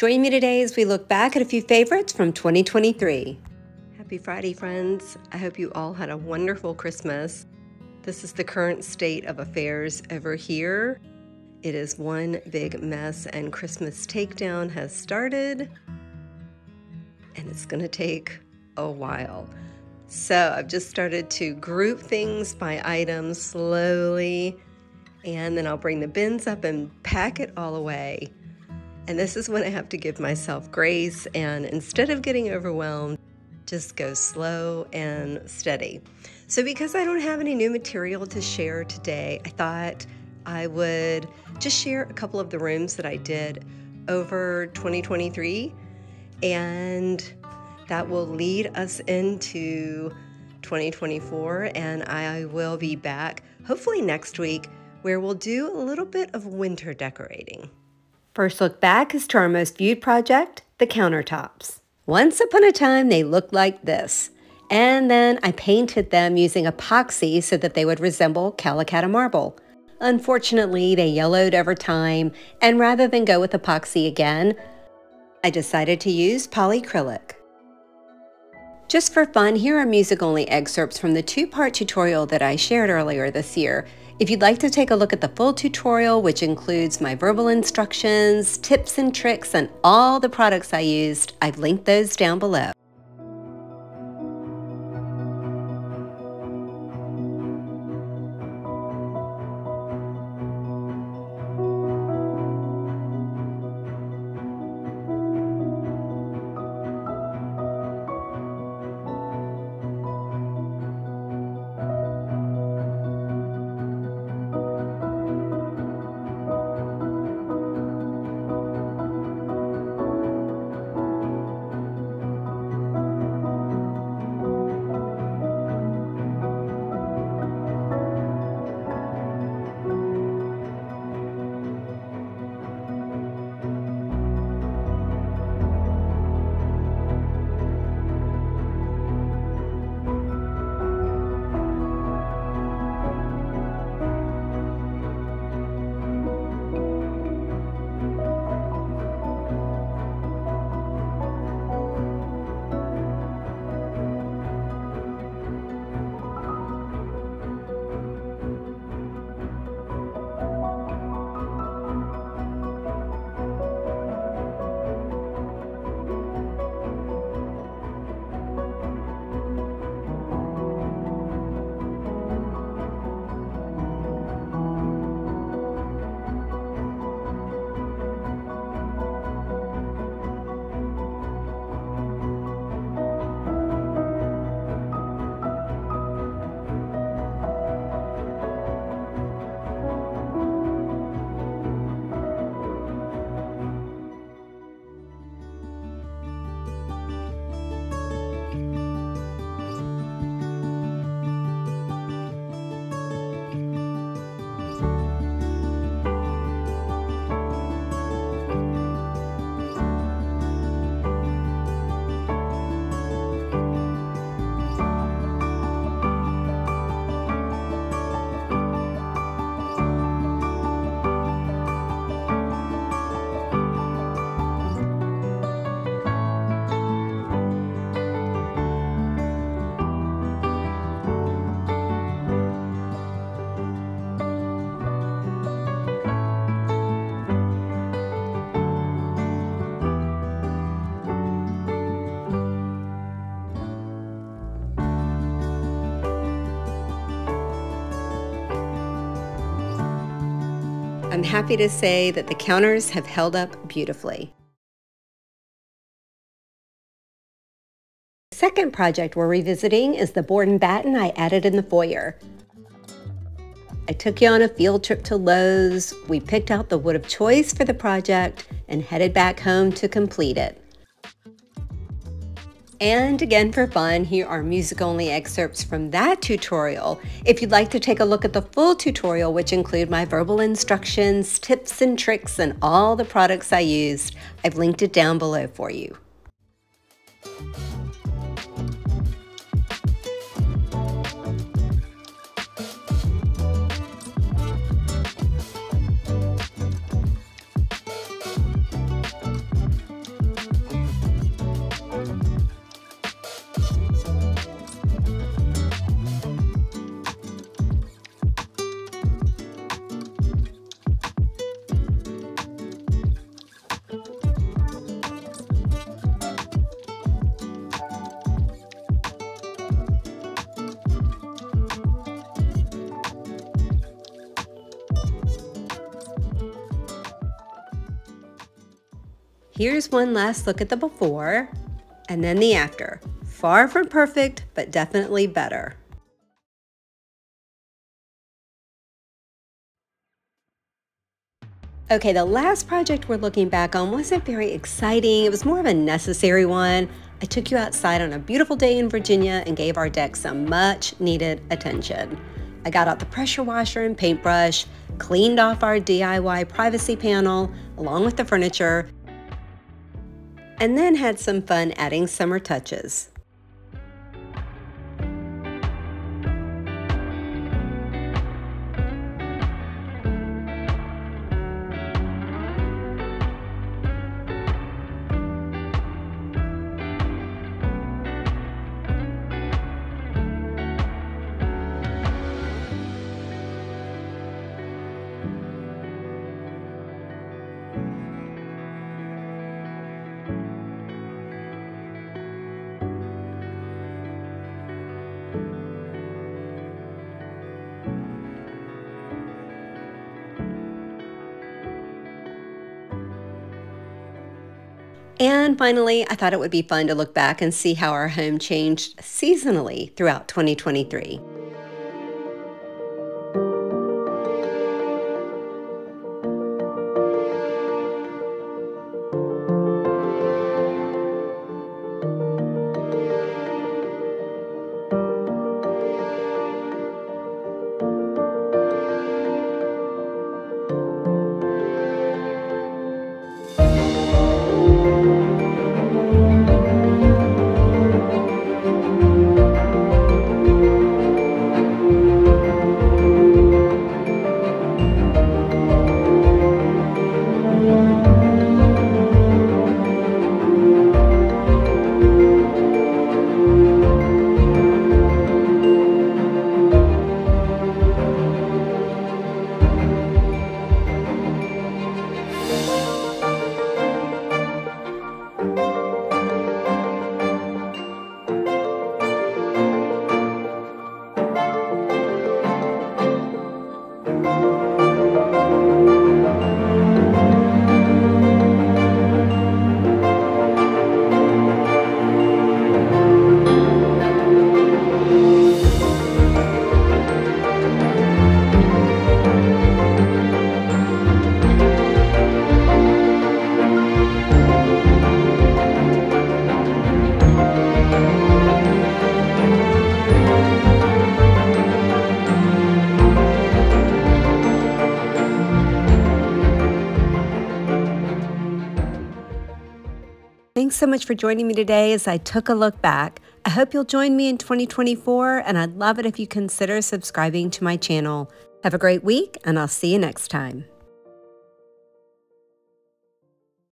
Join me today as we look back at a few favorites from 2023. Happy Friday, friends. I hope you all had a wonderful Christmas. This is the current state of affairs over here. It is one big mess, and Christmas takedown has started, and it's going to take a while. So I've just started to group things by items slowly, and then I'll bring the bins up and pack it all away. And this is when I have to give myself grace, and instead of getting overwhelmed, just go slow and steady. So, because I don't have any new material to share today, I thought I would just share a couple of the rooms that I did over 2023 and that will lead us into 2024. And I will be back hopefully next week where we'll do a little bit of winter decorating. First look back is to our most viewed project, the countertops. Once upon a time, they looked like this. And then I painted them using epoxy so that they would resemble Calacatta marble. Unfortunately, they yellowed over time, and rather than go with epoxy again, I decided to use polyacrylic. Just for fun, here are music-only excerpts from the two-part tutorial that I shared earlier this year. If you'd like to take a look at the full tutorial, which includes my verbal instructions, tips and tricks, and all the products I used, I've linked those down below. I'm happy to say that the counters have held up beautifully. The second project we're revisiting is the board and batten I added in the foyer. I took you on a field trip to Lowe's, we picked out the wood of choice for the project, and headed back home to complete it. And again for fun, here are music-only excerpts from that tutorial. If you'd like to take a look at the full tutorial, which include my verbal instructions, tips and tricks, and all the products I used, I've linked it down below for you. Here's one last look at the before and then the after. Far from perfect, but definitely better. Okay, the last project we're looking back on wasn't very exciting. It was more of a necessary one. I took you outside on a beautiful day in Virginia and gave our deck some much needed attention. I got out the pressure washer and paintbrush, cleaned off our DIY privacy panel along with the furniture, and then had some fun adding summer touches. And finally, I thought it would be fun to look back and see how our home changed seasonally throughout 2023. Thanks so much for joining me today as I took a look back. I hope you'll join me in 2024, and I'd love it if you consider subscribing to my channel. Have a great week, and I'll see you next time.